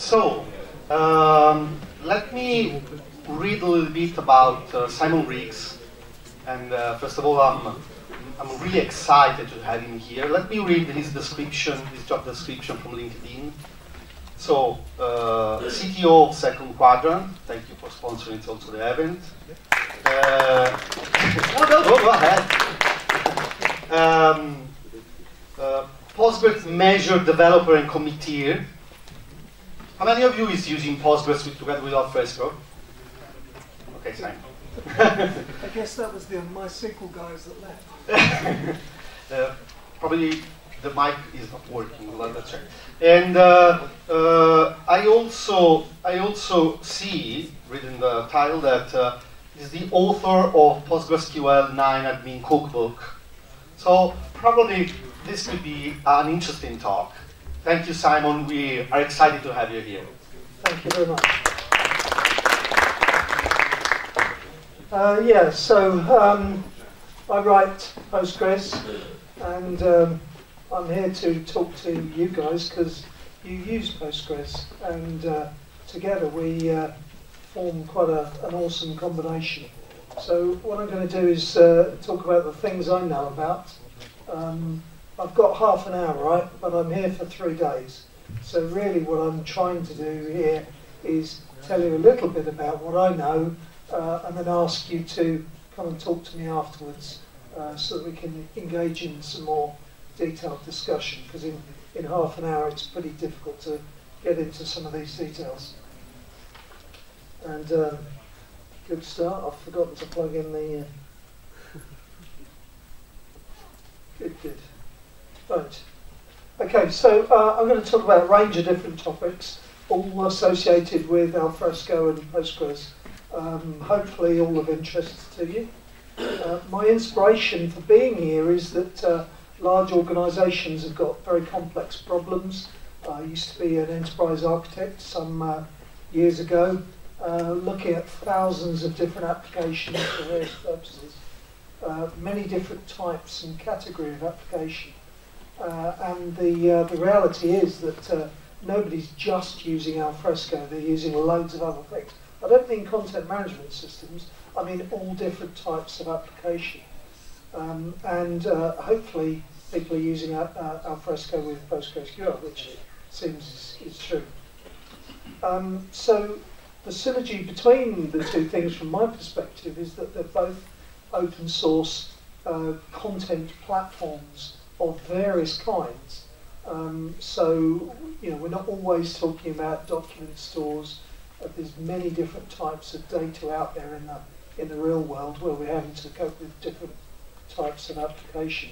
So, um, let me read a little bit about uh, Simon Riggs. And uh, first of all, I'm, I'm really excited to have him here. Let me read his description, his job description from LinkedIn. So, uh, CTO of Second Quadrant, thank you for sponsoring also the event. Uh, no, go ahead. Um, uh, Postgres measure developer and committer. How many of you is using Postgres with, together with Alfresco? Okay, fine. I guess that was the MySQL guys that left. uh, probably the mic is not working. Well, let's check. And uh, uh, I also I also see, reading the title, that uh, is the author of PostgreSQL 9 Admin Cookbook. So probably this could be an interesting talk. Thank you, Simon. We are excited to have you here. Thank you very much. Uh, yeah, so um, I write Postgres, and um, I'm here to talk to you guys because you use Postgres, and uh, together we uh, form quite a, an awesome combination. So what I'm going to do is uh, talk about the things I know about. Um, I've got half an hour, right? But I'm here for three days. So really what I'm trying to do here is tell you a little bit about what I know uh, and then ask you to come and talk to me afterwards uh, so that we can engage in some more detailed discussion because in, in half an hour it's pretty difficult to get into some of these details. And uh, good start. I've forgotten to plug in the... Uh, good, good. Right. Okay, so uh, I'm going to talk about a range of different topics, all associated with Alfresco and Postgres. Um, hopefully all of interest to you. Uh, my inspiration for being here is that uh, large organisations have got very complex problems. I used to be an enterprise architect some uh, years ago, uh, looking at thousands of different applications for various purposes, uh, many different types and category of application. Uh, and the, uh, the reality is that uh, nobody's just using Alfresco, they're using loads of other things. I don't mean content management systems, I mean all different types of application. Um, and uh, hopefully people are using uh, Alfresco with PostgreSQL, which seems is, is true. Um, so the synergy between the two things from my perspective is that they're both open source uh, content platforms of various kinds. Um, so, you know, we're not always talking about document stores. Uh, there's many different types of data out there in the in the real world where we're having to cope with different types of application.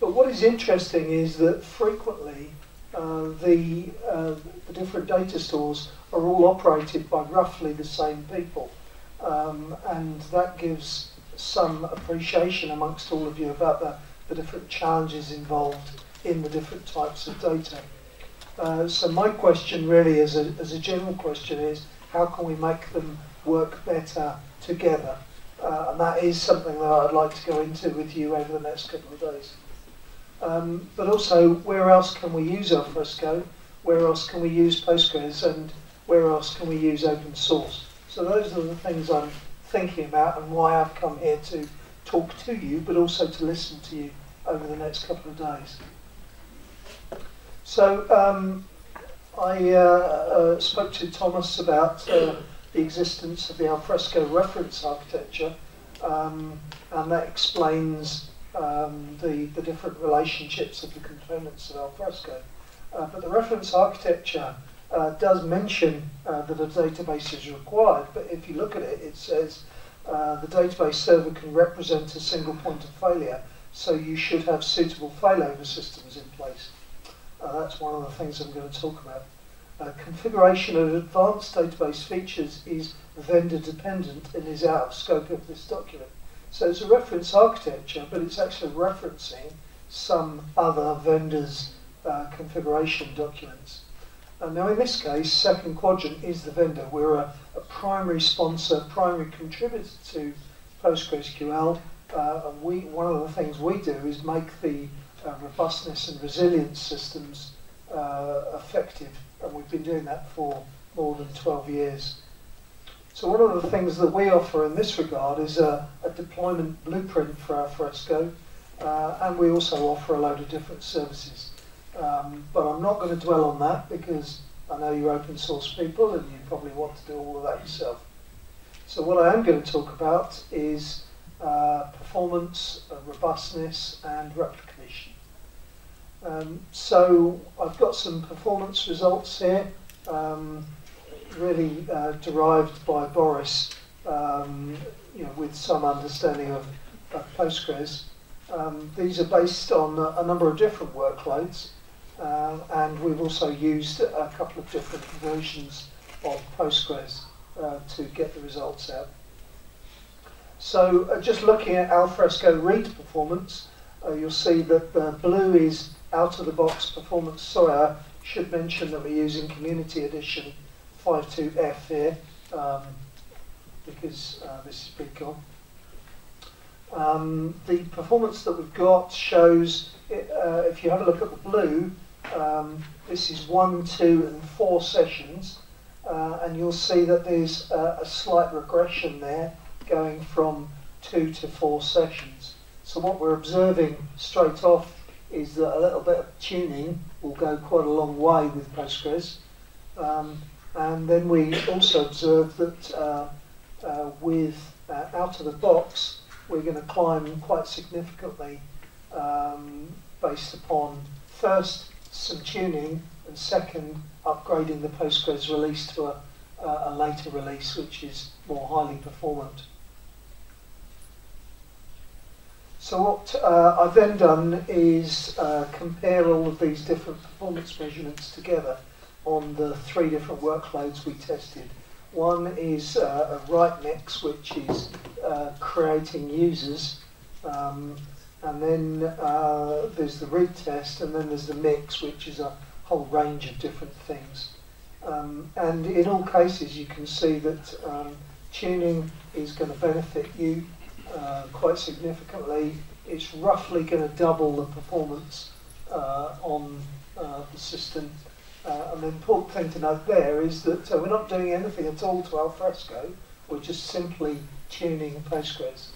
But what is interesting is that frequently uh, the, uh, the different data stores are all operated by roughly the same people. Um, and that gives some appreciation amongst all of you about the the different challenges involved in the different types of data. Uh, so my question really as a, as a general question is how can we make them work better together? Uh, and that is something that I'd like to go into with you over the next couple of days. Um, but also, where else can we use Alfresco? Where else can we use Postgres? And where else can we use open source? So those are the things I'm thinking about and why I've come here to talk to you, but also to listen to you over the next couple of days. So um, I uh, uh, spoke to Thomas about uh, the existence of the alfresco reference architecture, um, and that explains um, the, the different relationships of the components of alfresco. Uh, but the reference architecture uh, does mention uh, that a database is required, but if you look at it, it says uh, the database server can represent a single point of failure, so you should have suitable failover systems in place. Uh, that's one of the things I'm going to talk about. Uh, configuration of advanced database features is vendor dependent and is out of scope of this document. So it's a reference architecture, but it's actually referencing some other vendors' uh, configuration documents. Uh, now in this case, Second Quadrant is the vendor. We're a primary sponsor, primary contributor to PostgreSQL. Uh, and we, one of the things we do is make the uh, robustness and resilience systems uh, effective and we've been doing that for more than 12 years. So one of the things that we offer in this regard is a, a deployment blueprint for Alfresco, uh, and we also offer a load of different services. Um, but I'm not going to dwell on that because I know you're open source people and you probably want to do all of that yourself. So what I am going to talk about is uh, performance, uh, robustness and replication. Um, so I've got some performance results here. Um, really uh, derived by Boris, um, you know, with some understanding of, of Postgres. Um, these are based on a, a, number of different workloads, uh, and we've also used a couple of different versions of Postgres uh, to get the results out. So uh, just looking at alfresco read performance, uh, you'll see that the blue is out-of-the-box performance. Sorry, I should mention that we're using Community Edition 52F here um, because uh, this is BeeCon. Um, the performance that we've got shows, it, uh, if you have a look at the blue, um, this is one, two, and four sessions, uh, and you'll see that there's a, a slight regression there going from two to four sessions. So what we're observing straight off is that a little bit of tuning will go quite a long way with Postgres. Um, and then we also observe that uh, uh, with uh, out of the box, we're going to climb quite significantly um, based upon first some tuning and second upgrading the Postgres release to a, a later release which is more highly performant. So what uh, I've then done is uh, compare all of these different performance measurements together on the three different workloads we tested. One is uh, a write mix, which is uh, creating users, um, and then uh, there's the retest, and then there's the mix, which is a whole range of different things. Um, and in all cases, you can see that um, tuning is going to benefit you uh, quite significantly. It's roughly going to double the performance uh, on uh, the system uh, and the important thing to note there is that uh, we're not doing anything at all to alfresco, we're just simply tuning Postgres.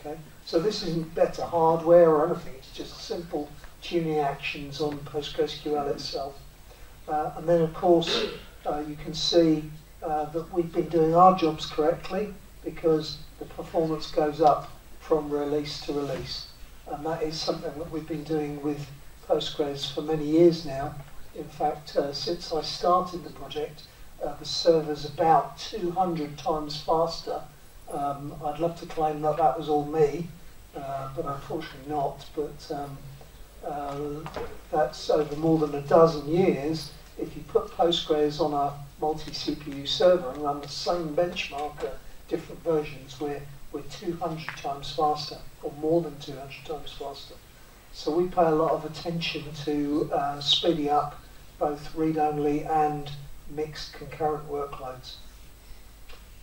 Okay? So this isn't better hardware or anything, it's just simple tuning actions on PostgreSQL itself. Uh, and then of course uh, you can see uh, that we've been doing our jobs correctly because the performance goes up from release to release. And that is something that we've been doing with Postgres for many years now in fact, uh, since I started the project, uh, the server's about 200 times faster. Um, I'd love to claim that that was all me, uh, but unfortunately not. But um, uh, that's over more than a dozen years. If you put Postgres on a multi-CPU server and run the same benchmark at different versions, we're, we're 200 times faster, or more than 200 times faster. So we pay a lot of attention to uh, speeding up both read-only and mixed concurrent workloads.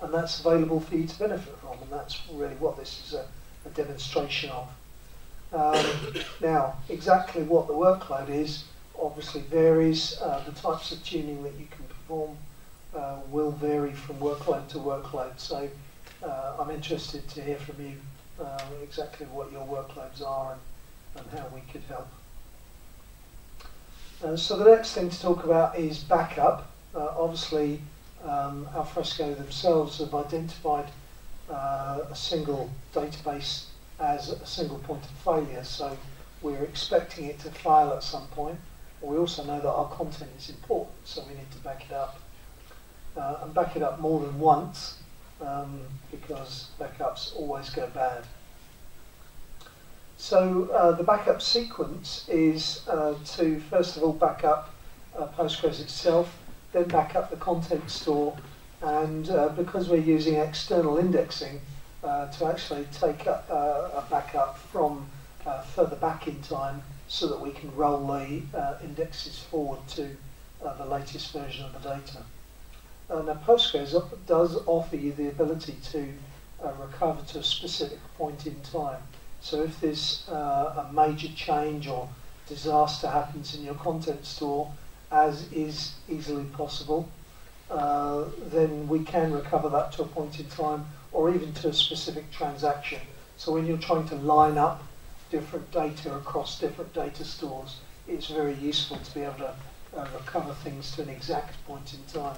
And that's available for you to benefit from, and that's really what this is a, a demonstration of. Um, now, exactly what the workload is obviously varies. Uh, the types of tuning that you can perform uh, will vary from workload to workload. So uh, I'm interested to hear from you uh, exactly what your workloads are and, and how we could help. Uh, so the next thing to talk about is backup. Uh, obviously, um, Alfresco themselves have identified uh, a single database as a single point of failure, so we're expecting it to fail at some point. We also know that our content is important, so we need to back it up. Uh, and back it up more than once, um, because backups always go bad. So uh, the backup sequence is uh, to first of all back up uh, Postgres itself, then back up the content store, and uh, because we're using external indexing, uh, to actually take a, uh, a backup from further back in time so that we can roll the indexes forward to the latest version of the data. now Postgres does offer you the ability to recover to a specific point in time. So if there's uh, a major change or disaster happens in your content store as is easily possible, uh, then we can recover that to a point in time or even to a specific transaction. So when you're trying to line up different data across different data stores, it's very useful to be able to uh, recover things to an exact point in time.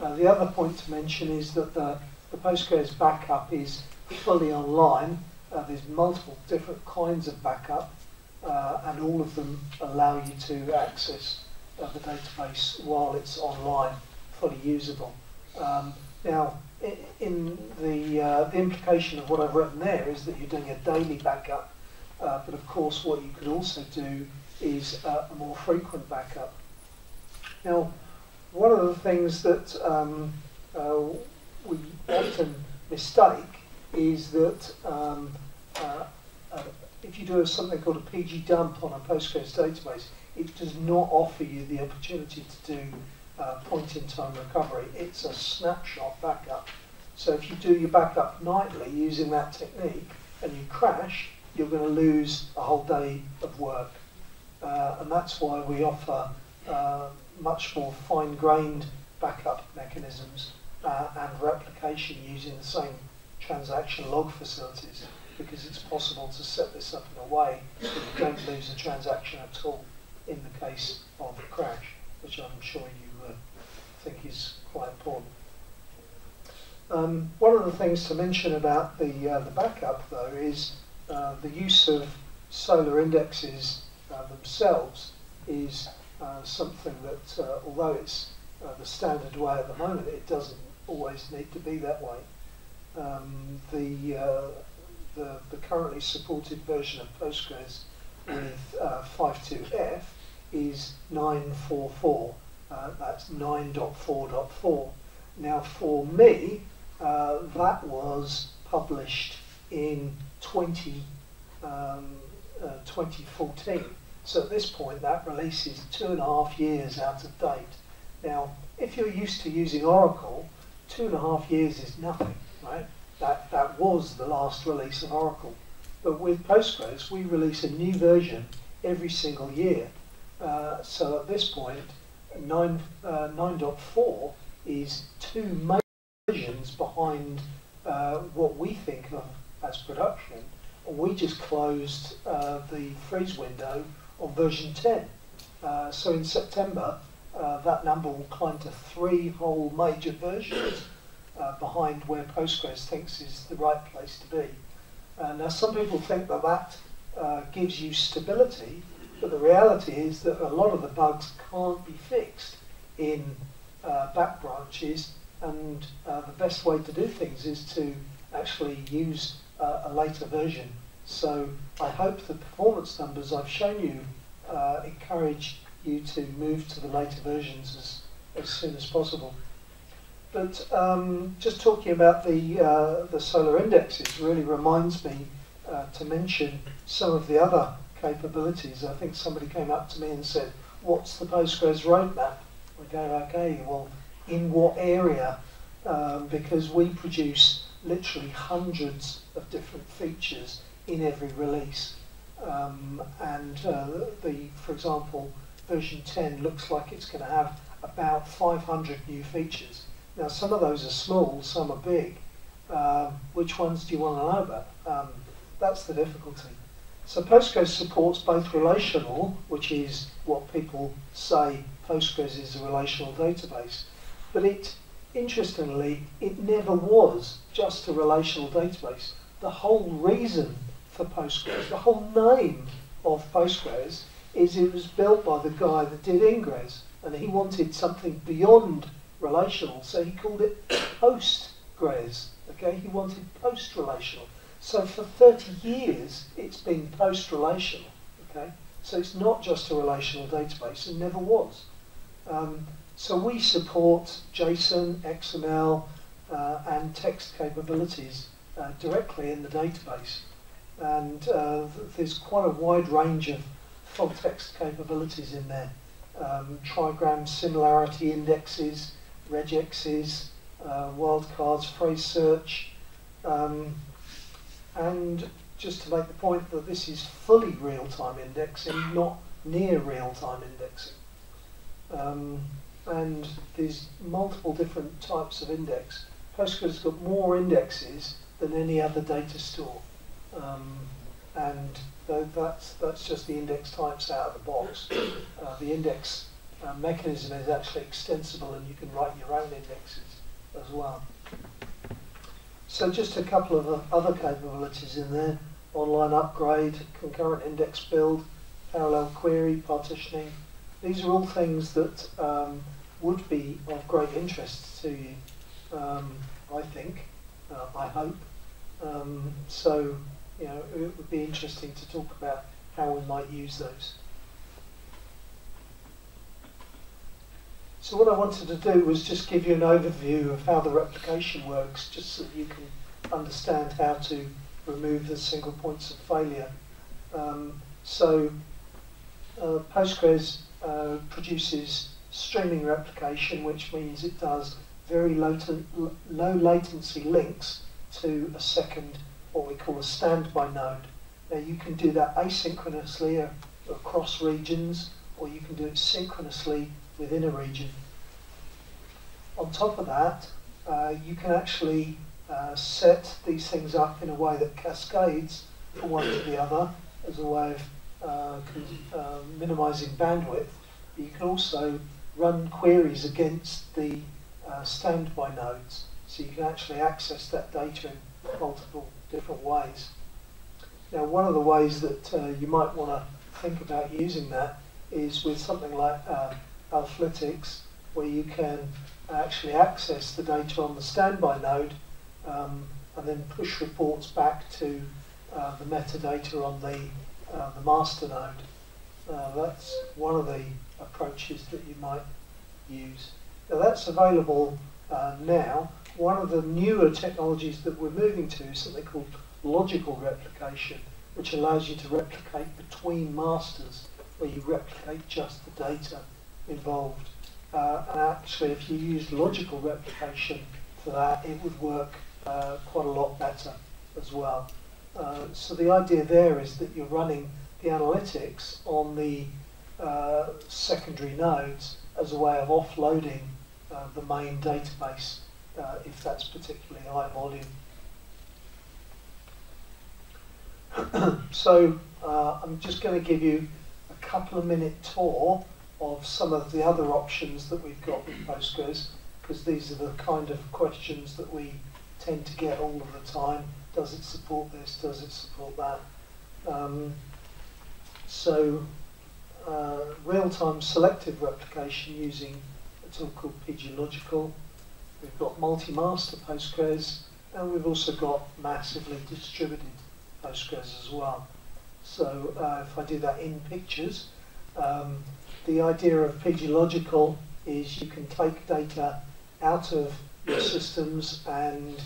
Uh, the other point to mention is that the, the Postgres backup is fully online. Uh, there's multiple different kinds of backup, uh, and all of them allow you to access uh, the database while it's online, fully usable. Um, now, in the, uh, the implication of what I've written there is that you're doing a daily backup, uh, but of course what you could also do is uh, a more frequent backup. Now, one of the things that um, uh, we often mistake is that um, uh, uh, if you do something called a PG dump on a Postgres database, it does not offer you the opportunity to do uh, point-in-time recovery. It's a snapshot backup. So if you do your backup nightly using that technique and you crash, you're going to lose a whole day of work. Uh, and that's why we offer uh, much more fine-grained backup mechanisms uh, and replication using the same transaction log facilities because it's possible to set this up in a way that you don't lose a transaction at all in the case of a crash, which I'm sure you think is quite important. Um, one of the things to mention about the, uh, the backup, though, is uh, the use of Solr indexes uh, themselves is uh, something that, uh, although it's uh, the standard way at the moment, it doesn't always need to be that way. Um, the, the, the currently supported version of Postgres with 52F is 944. Uh, that's 9.4.4. Now for me, uh, that was published in 20, um, uh, 2014. So at this point, that release is two and a half years out of date. Now, if you're used to using Oracle, two and a half years is nothing, right? That, that was the last release of Oracle. But with Postgres, we release a new version every single year. Uh, so at this point, 9, uh, 9.4 is two major versions behind uh, what we think of as production. We just closed uh, the freeze window on version 10. Uh, so in September, uh, that number will climb to three whole major versions behind where Postgres thinks is the right place to be. now some people think that that gives you stability, but the reality is that a lot of the bugs can't be fixed in uh, back branches, and uh, the best way to do things is to actually use uh, a later version. So I hope the performance numbers I've shown you uh, encourage you to move to the later versions as, as soon as possible. But um, just talking about the, uh, the Solr indexes really reminds me uh, to mention some of the other capabilities. I think somebody came up to me and said, what's the Postgres roadmap? I go, okay, well, in what area? Um, because we produce literally hundreds of different features in every release. Um, and uh, the, for example, version 10 looks like it's going to have about 500 new features. Now, some of those are small, some are big. Um, which ones do you want to know about? Um, that's the difficulty. So Postgres supports both relational, which is what people say Postgres is a relational database, but it, interestingly, it never was just a relational database. The whole reason for Postgres, the whole name of Postgres, is it was built by the guy that did Ingres, and he wanted something beyond relational, so he called it Postgres. Okay, he wanted post-relational. So for 30 years, it's been post-relational. Okay, so it's not just a relational database, it never was. Um, so we support JSON, XML, uh, and text capabilities uh, directly in the database. And uh, there's quite a wide range of full text capabilities in there. Um, trigram similarity indexes, regexes, uh, wildcards, phrase search, um, and just to make the point that this is fully real-time indexing, not near real-time indexing. Um, and there's multiple different types of index. Postgres has got more indexes than any other data store. Um, and th that's, that's just the index types out of the box. Uh, the index uh, mechanism is actually extensible and you can write your own indexes as well. So just a couple of uh, other capabilities in there. Online upgrade, concurrent index build, parallel query, partitioning. These are all things that um, would be of great interest to you, um, I think, uh, I hope. Um, so, you know, it would be interesting to talk about how we might use those. So what I wanted to do was just give you an overview of how the replication works, just so that you can understand how to remove the single points of failure. Um, so uh, Postgres uh, produces streaming replication, which means it does very low, low latency links to a second, what we call a standby node. Now you can do that asynchronously across regions, or you can do it synchronously within a region. On top of that, uh, you can actually uh, set these things up in a way that cascades from one to the other as a way of uh, uh minimizing bandwidth. You can also run queries against the uh, standby nodes. So you can actually access that data in multiple different ways. Now, one of the ways that uh, you might want to think about using that is with something like uh, Alphalytics, where you can actually access the data on the standby node um, and then push reports back to uh, the metadata on the, uh, the master node. Uh, that's one of the approaches that you might use. Now that's available uh, now. One of the newer technologies that we're moving to is something called logical replication, which allows you to replicate between masters, where you replicate just the data involved. Uh, and actually, if you use logical replication for that, it would work uh, quite a lot better as well. Uh, so the idea there is that you're running the analytics on the uh, secondary nodes as a way of offloading uh, the main database uh, if that's particularly high volume. so I'm just going to give you a couple of minute tour of some of the other options that we've got with Postgres because these are the kind of questions that we tend to get all of the time. Does it support this? Does it support that? Um, so uh, real-time selective replication using a tool called pgLogical. We've got multi-master Postgres, and we've also got massively distributed Postgres as well. So uh, if I do that in pictures, um, the idea of pgLogical is you can take data out of your systems and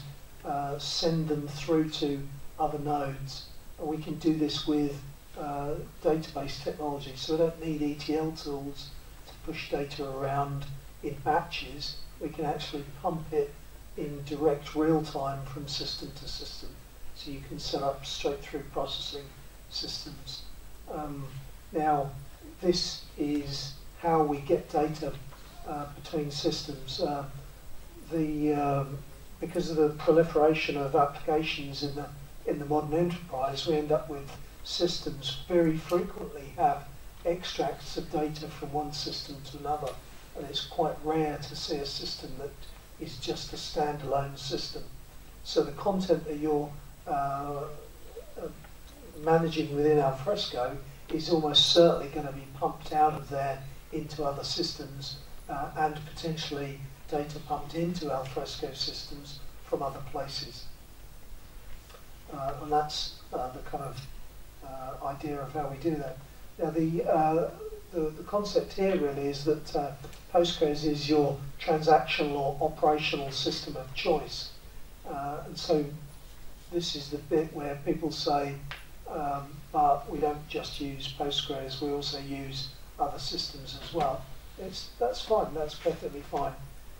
uh, send them through to other nodes. And we can do this with uh, database technology. So we don't need ETL tools to push data around in batches. We can actually pump it in direct real time from system to system. So you can set up straight through processing systems. Um, now, this is how we get data uh, between systems. Uh, the um, because of the proliferation of applications in the in the modern enterprise, we end up with systems very frequently have extracts of data from one system to another, and it's quite rare to see a system that is just a standalone system. So the content that you're uh, uh, managing within Alfresco is almost certainly going to be pumped out of there into other systems uh, and potentially data pumped into Alfresco systems from other places. Uh, and that's uh, the kind of uh, idea of how we do that. Now, the, uh, the, the, concept here really is that uh, Postgres is your transactional or operational system of choice. And so this is the bit where people say, um, but we don't just use Postgres, we also use other systems as well. It's, that's fine, that's perfectly fine.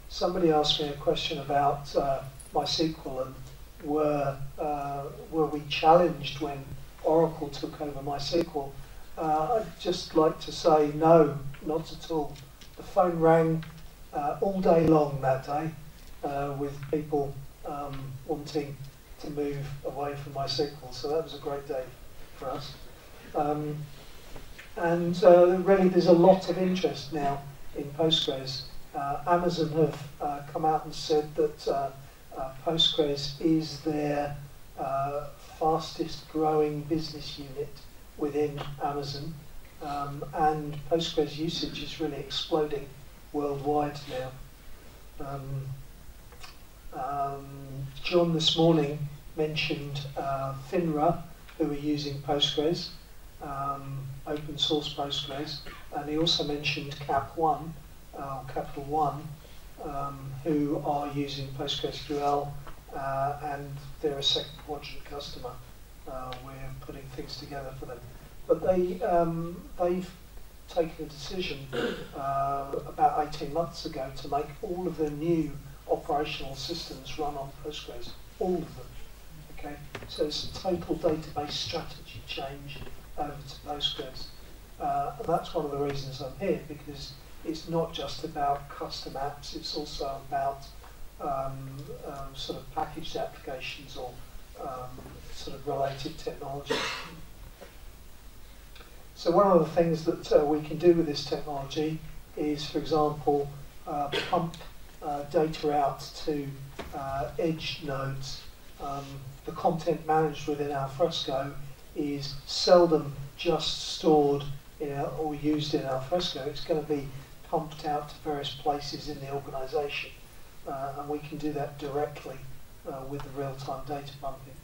Somebody asked me a question about uh, MySQL and were, uh, were we challenged when Oracle took over MySQL, uh, I'd just like to say no, not at all. the phone rang uh, all day long that day uh, with people um, wanting to move away from MySQL. So that was a great day for us. Um, and uh, really, there's a lot of interest now in Postgres. Uh, Amazon have uh, come out and said that uh, uh, Postgres is their uh, fastest growing business unit within Amazon. Um, and Postgres usage is really exploding worldwide now. Um, um, John this morning mentioned uh, FINRA, who are using Postgres, um, open source Postgres, and he also mentioned Cap One, uh, Capital One, um, who are using PostgreSQL, uh, and they're a second quadrant customer. Uh, we're putting things together for them, but they um, they've taken a decision uh, about 18 months ago to make all of their new operational systems run on Postgres, all of them. So it's a total database strategy change over to Postgres. Uh, that's one of the reasons I'm here because it's not just about custom apps, it's also about um, um, sort of packaged applications or um, sort of related technology. So one of the things that uh, we can do with this technology is, for example, uh, pump uh, data out to uh, edge nodes. The content managed within Alfresco is seldom just stored in our, or used in Alfresco. It's going to be pumped out to various places in the organisation, uh, and we can do that directly uh, with the real-time data pumping.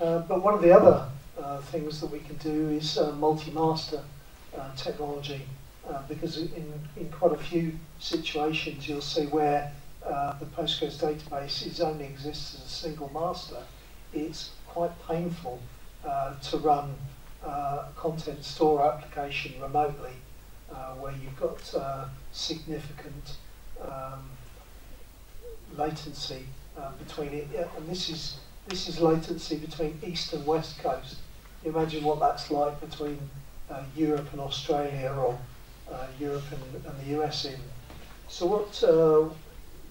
Uh, but one of the other uh, things that we can do is uh, multi-master uh, technology, because in, in quite a few situations you'll see where the Postgres database is only exists as a single master, it's quite painful to run uh, content store application remotely uh, where you've got uh, significant um, latency uh, between it, and this is this is latency between east and west coast. Imagine what that's like between uh, Europe and Australia, or uh, Europe and, and, the US even. So what uh,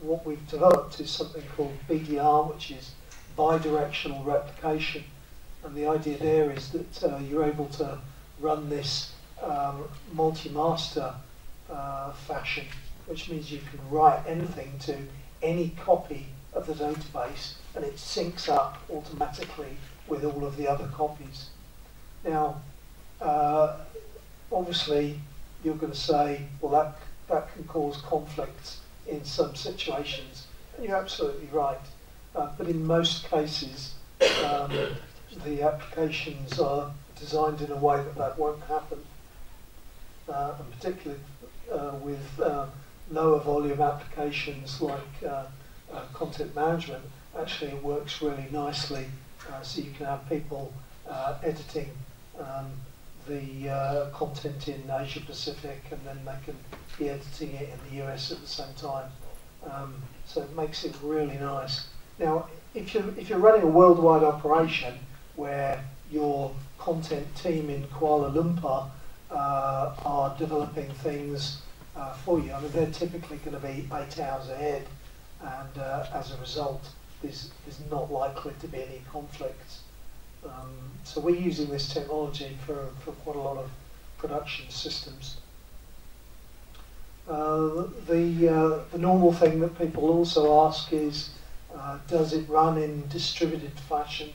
what we've developed is something called BDR, which is bidirectional replication, and the idea there is that you're able to run this um, multi-master uh, fashion, which means you can write anything to any copy of the database and it syncs up automatically with all of the other copies. Now, uh, obviously, you're going to say, well, that, that can cause conflicts in some situations. You're absolutely right. Uh, but in most cases, um, the applications are designed in a way that that won't happen uh, and particularly uh, with uh, lower volume applications like uh, uh, content management, actually it works really nicely. Uh, so you can have people editing um, the content in Asia Pacific and then they can be editing it in the US at the same time. Um, so it makes it really nice. Now, if you're, if you're running a worldwide operation where your content team in Kuala Lumpur uh, are developing things uh, for you. I mean, they're typically going to be eight hours ahead, and uh, as a result, there's, there's not likely to be any conflicts. Um, so we're using this technology for, for quite a lot of production systems. Uh, the, uh, the normal thing that people also ask is, uh, does it run in distributed fashion?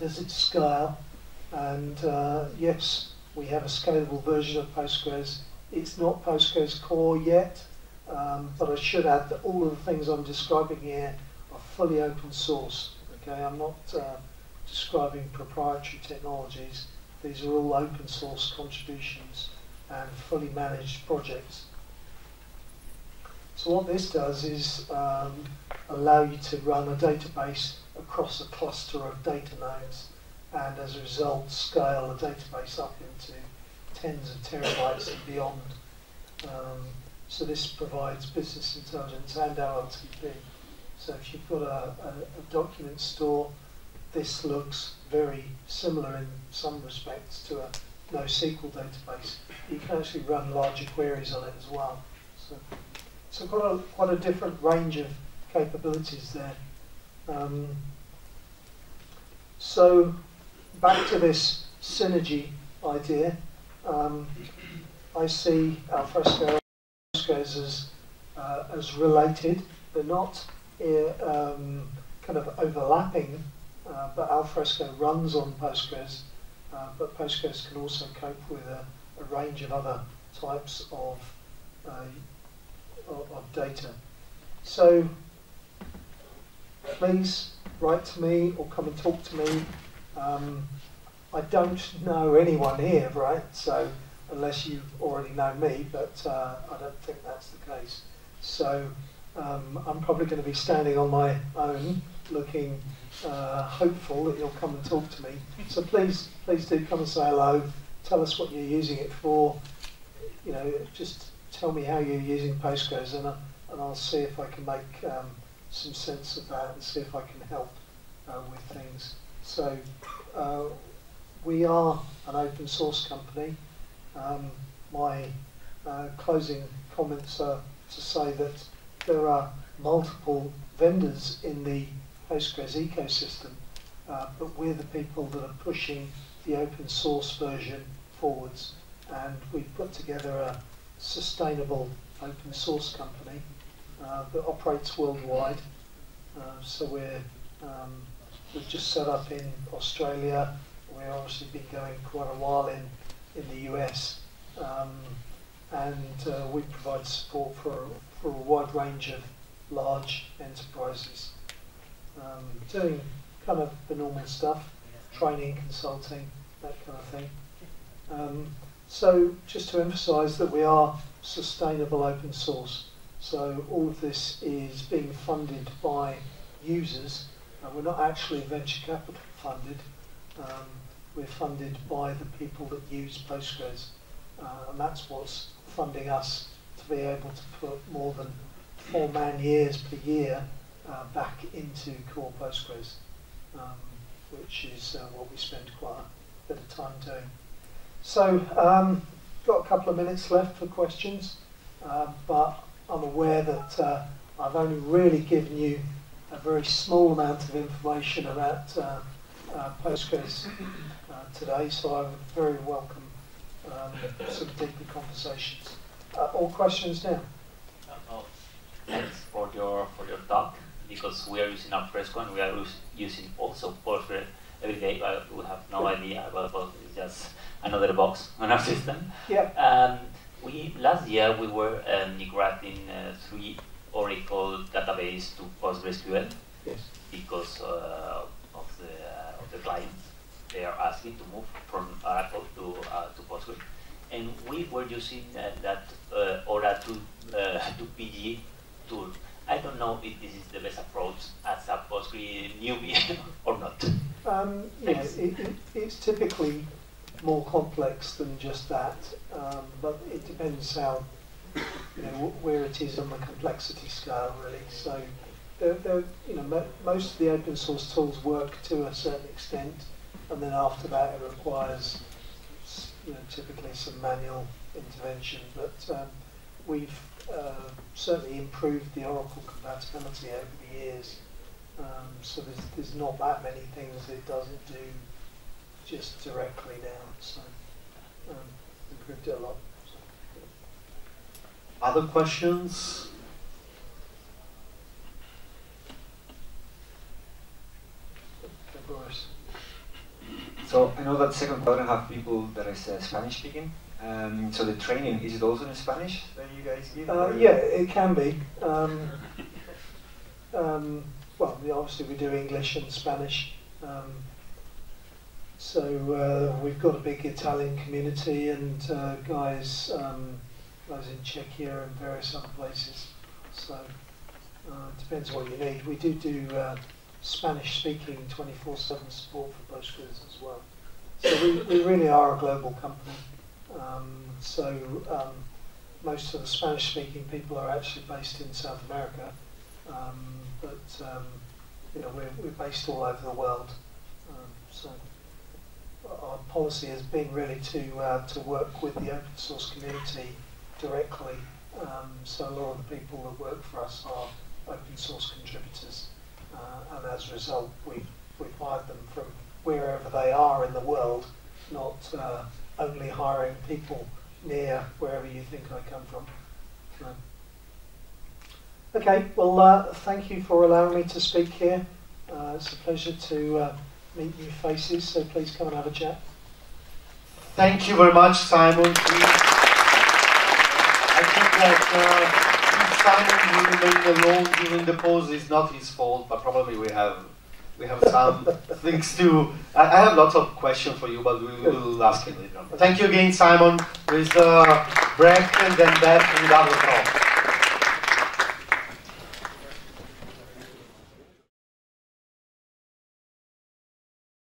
does it scale? And yes, we have a scalable version of Postgres. It's not Postgres core yet, um, but I should add that all of the things I'm describing here are fully open source. Okay, I'm not uh, describing proprietary technologies. These are all open source contributions and fully managed projects. So what this does is um, allow you to run a database across a cluster of data nodes and as a result scale the database up into tens of terabytes and beyond. Um, so this provides business intelligence and OLTP. So if you've got a, a, a document store, this looks very similar in some respects to a NoSQL database. You can actually run larger queries on it as well. So, so quite a, quite a different range of capabilities there. Um, so back to this synergy idea, um, I see alfresco as, uh, as related, but not uh, um, kind of overlapping, uh, but alfresco runs on Postgres, uh, but Postgres can also cope with a, a range of other types of, uh, of, data. So please write to me or come and talk to me. Um, I don't know anyone here, right? So unless you already know me, but uh, I don't think that's the case. So um, I'm probably going to be standing on my own, looking uh, hopeful that you'll come and talk to me. So please, please do come and say hello. Tell us what you're using it for. You know, just tell me how you're using Postgres, and, uh, and I'll see if I can make um, some sense of that and see if I can help uh, with things. So uh, we are an open source company. Um, my uh, closing comments are to say that there are multiple vendors in the Postgres ecosystem, uh, but we're the people that are pushing the open source version forwards. And we've put together a sustainable open source company uh, that operates worldwide. Uh, so we're um, we've just set up in Australia. We've obviously been going quite a while in in the US, um, and uh, we provide support for for a wide range of large enterprises, um, doing kind of the normal stuff, training, consulting, that kind of thing. Um, so just to emphasise that we are sustainable open source. So all of this is being funded by users. and we're not actually venture capital funded. Um, we're funded by the people that use Postgres. Uh, and that's what's funding us to be able to put more than four man years per year uh, back into core Postgres, um, which is uh, what we spend quite a bit of time doing. So, um, got a couple of minutes left for questions, uh, but I'm aware that uh, I've only really given you a very small amount of information about uh, uh, Postgres today, so I would very welcome um, some deeper conversations. all questions now? Oh, thanks for your for your talk because we are using Alfresco and we are using also Postgres every day, but we have no idea about Postgres. It's just another box on our system. Yeah. Um, we last year we were um, migrating uh, three Oracle database to PostgreSQL yes. because uh, of the uh, of the client. They are asking to move from Oracle to uh, to Postgres, and we were using uh, that uh, Oracle to PG tool. I don't know if this is the best approach as a Postgres newbie or not. Um, yeah, it, it, it's typically more complex than just that, um, but it depends how, you know, where it is on the complexity scale, really. So, they're, they're, you know, mo most of the open source tools work to a certain extent, and then after that it requires, you know, typically some manual intervention. But um, we've uh, certainly improved the Oracle compatibility over the years. Um, so there's, there's not that many things it doesn't do just directly now. So um, improved it a lot. So. Other questions? So I know that second quadrant have people that uh, Spanish speaking. Um, so the training is it also in Spanish that you guys give? Uh, yeah, it can be. Um, um, well, obviously we do English and Spanish. Um, so uh, we've got a big Italian community and uh, guys, um, guys in Czechia and various other places. So uh, it depends what you need. We do do uh, Spanish-speaking 24/7 support for Postgres as well. So we, we really are a global company. Um, so um, most of the Spanish-speaking people are actually based in South America, um, but um, you know we're, we're based all over the world. So our policy has been really to uh, to work with the open source community directly. Um, so a lot of the people that work for us are open source contributors, uh, and as a result, we've we've hired them from wherever they are in the world, not uh, only hiring people near wherever you think I come from. So. Okay, well, uh, thank you for allowing me to speak here. Uh, it's a pleasure to uh, meet new faces, so please come and have a chat. Thank you very much, Simon. I think that uh, Simon will remain alone during the pause is not his fault, but probably we have we have some things to. I, I, have lots of questions for you, but we will ask you later. Thank you again, Simon. With break and then back with other talk.